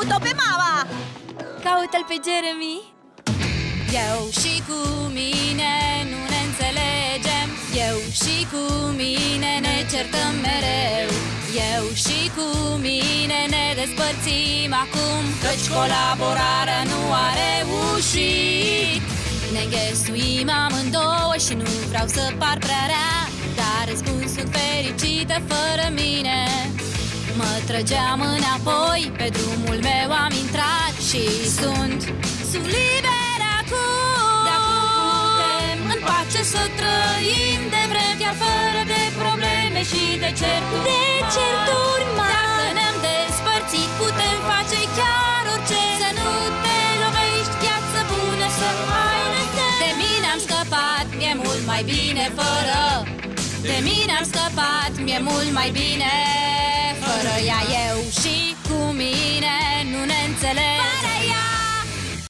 Caut-o pe mama! Caută-l pe Jeremy. Eu și cu mine nu ne înțelegem. Eu și cu mine ne certăm mereu. Eu și cu mine ne despărțim acum Căci colaborarea nu a reușit Ne înghesuim amândouă și nu vreau să par prea rea Dar îți spun sunt fericită fără mine Mă trăgeam înapoi, pe drumul meu am intrat și sunt Sunt liber acum. Dacă nu putem în pace să trăim de vrem Chiar fără de probleme și de certuri De certuri mari. Dacă ne-am despărțit putem face chiar orice. Să nu te lovești, viață bună să ai năsări De mine am scăpat, mi-e mult mai bine fără. De mine am scăpat, mi-e mult mai bine she